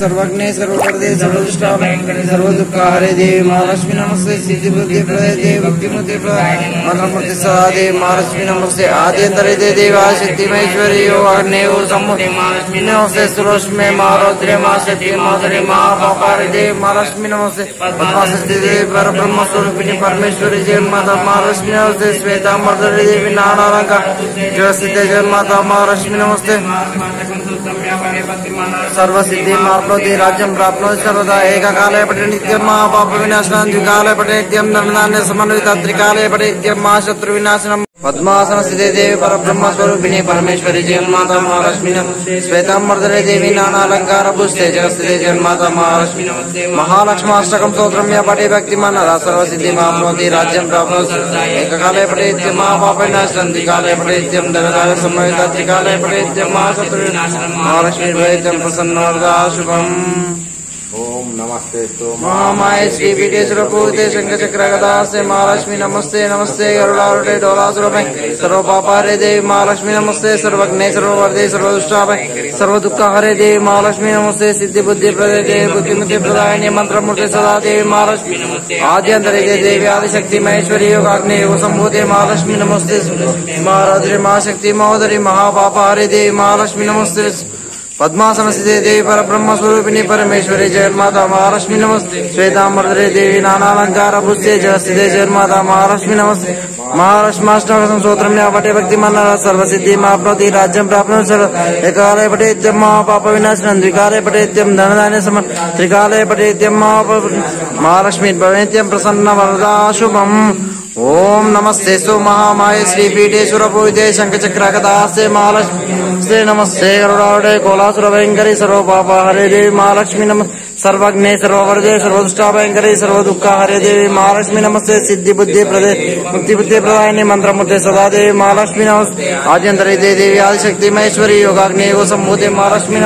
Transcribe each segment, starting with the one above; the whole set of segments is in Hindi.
सर्वज्ञे सर्वप्रदे सर्वदुष्टाभयङ्करे सर्वदुःखहरे देवी महालक्ष्मी नमस्ते सिद्धिबुद्धि प्रदे देवी भक्तिमुक्ति मंत्रमूर्ति सदा देवी महालक्ष्मी नमस्ते आद्यंतरे दे देवा शक्तिमेश्वरी यो अग्ने यो सम्मुति महालक्ष्मी नमस्ते सुरश्मे महारौद्रे मा शक्ति माधुरी महापापारे देवी महालक्ष्मी नमस्ते पद्माशक्ति देवी परब्रह्म स्वरूपिणी परमेश्वरी जय माता महालक्ष्मी नमस्ते देवी जयस्थिते जय माता महालक्ष्मी नमस्ते। सर्वसिद्धि प्राप्नोति राज्यं प्राप्नोति सर्वदा एककाले पटे नित्यं महापापविनाशनं द्विकाले पटे नित्यं धनधान्य समन्वितं त्रिकाले पटे नित्यं महाशत्रुविनाशनम् पद्मासन स्थिते देवी परब्रह्म स्वरूपिणी परमेश्वरी जगन्माता महालक्ष्मी श्वेतांबरधरे देवी नानालंकार पुष्टे जगस्थिते जगन्माता महालक्ष्मी महालक्ष्माष्टकं स्तोत्रं या पठे भक्तिमान सर्वसिद्धि प्राप्नोति राज्यं प्राप्नोति। एककाले पटे नित्यं महापापविनाशनं द्विकाले पटे नित्यं धनधान्य समन्वितं त्रिकाले पटे नित्यं महाशत्रुविनाशनम् महालक्ष्मी भवेत्यं प्रसन्नवरदा शुभम्। ओम नमस्ते तो महामाय श्री पीठेश्वर पूते शंकर चक्र से महालक्ष्मी नमस्ते नमस्ते गरुड़ावटे डोलासुर में सर्व पापा हरे देवी महालक्ष्मी नमस्ते सर्वज्ञ सर्ववर्दे सर्वदुष्टा में सर्व दुख हरे देवी महालक्ष्मी नमस्ते सिद्धि बुद्धि प्रदे देवी बुद्धिमति प्रदायिनी मंत्र मूर्ति सदा देवी महालक्ष्मी आद्यंतरे देवी आदिशक्ति महेश्वरी योगाग्नि योग संभूते महालक्ष्मी नमस्ते महाराज महाशक्ति महोदरी महापापा हरे देवी महालक्ष्मी नमस्ते। पद्मासन देवी पर ब्रह्म स्वरूपिणी परमेश्वरी जगन्माता महालक्ष्मी नमस्ते। श्वेतांबरधरे देवी नानालंकार पुष्टे जगस्थिते जगन्माता महालक्ष्मी नमस्ते। महालक्ष्माष्टकं स्तोत्रं पठे भक्तिमान सर्वसिद्धि प्राप्नोति राज्यं प्राप्नोति सर्व। एकाले पठेत्यं महापाप विनाशनं द्विकाले पठेत्यं धनधान्य सम त्रिकाले पठेत्यं महापाप महालक्ष्मी भवेत्यं प्रसन्न वरदा शुभम् ओम नमस्ते सु महामाय श्री पीठेश्वर पूजिते शंख चक्र कदास्ते महालक्ष्मी नमस्ते गरुड़ावडे कोलासुर भयंकरी सर्व पाप हरे देवी महालक्ष्मी नम सर्वज्ञ सर्व दुःख हरे देवी महालक्ष्मी, नमस्ते सिद्धि बुद्धि प्रदे मुक्ति बुद्धि प्रदायिनी मंत्र मूर्ति सदा देवी महालक्ष्मी, नमस्ते। आद्यंतरे दे देवी, आदिशक्ति, महेश्वरी, योगाग्नि योग सम्भूते महालक्ष्मी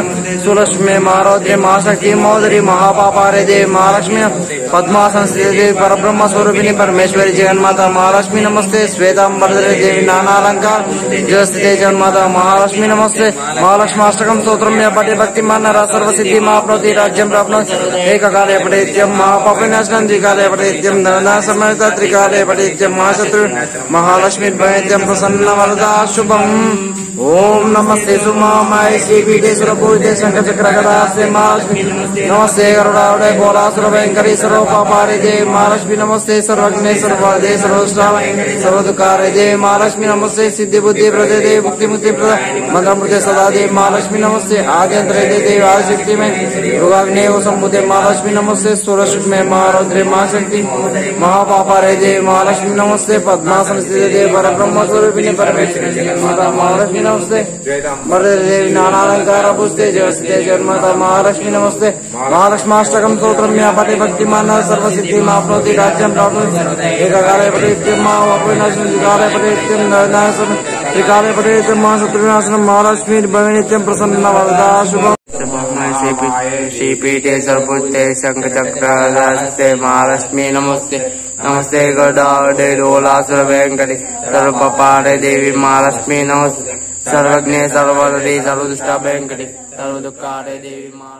सुलक्ष्मी महारौद्रे महाशक्ति, महोदरी महापापा हरे देवी, महालक्ष्मी पद्मासन श्री देवी परब्रह्म स्वरूपिणी, परमेश्वरी, जगन्माता, महालक्ष्मी, नमस्ते। श्वेतांबरधरे देवी, नानालंकार जयस्थिते जगन्माता, महालक्ष्मी, नमस्ते। महालक्ष्मी महालक्ष्माष्टकं, स्तोत्रं, या पठे, भक्तिमान सर्वसिद्धि महाप्नोति राज्यं प्राप्नोति। एककाले पठेत्यं महापापविनाशनं द्विकाले पठेत्यं धनदासमयत त्रिकाले पठेत्यं महाशत्रु महालक्ष्मी भवेत्यं प्रसन्न वरदा शुभम् ओम नमस्ते श्री पीठेश्वर पूजिते शंकर चक्र गदा महालक्ष्मी नमस्ते महालक्ष्मी नमस्ते महालक्ष्मी नमस्ते सिद्धि बुद्धि मुक्ति मुक्ति प्रद। मंत्र सदा देव महालक्ष्मी नमस्ते आद्यंतरे देव आदिशक्ति में। योगाग्नि संबुद्धे महालक्ष्मी नमस्ते सूरज में महारौद्रे महाशक्ति महापापारे देव महालक्ष्मी नमस्ते पद्मासन स्थित देव पर ब्रह्म माता महालक्ष्मी नमस्ते। मर्दे नानालंकार जन्मता महालक्ष्मी नमस्ते। महालक्ष्माष्टकं स्तोत्रं या पठे भक्तिमान सर्वसिद्धि माप्नोति राज्यं प्राप्नोति। एककाले पठेत्यं महावपुनाशनं द्विकाले पठेत्यं नरनाशनं, त्रिकाले महाशत्रुनाशनं महालक्ष्मी भवेनित्यं प्रसन्न वरदा शुभम्। श्रीपीठे सर्वपुत्ते शंख चक्र महालक्ष्मी नमस्ते। नमस्ते गौडावडे डोलासुर भयंकरी सर्वपाड़े देवी, महालक्ष्मी नमस्ते। सर्वज्ञ सर्वरदी सर्वदुष्टा भयंकरी सर्वदुखारे देवी मा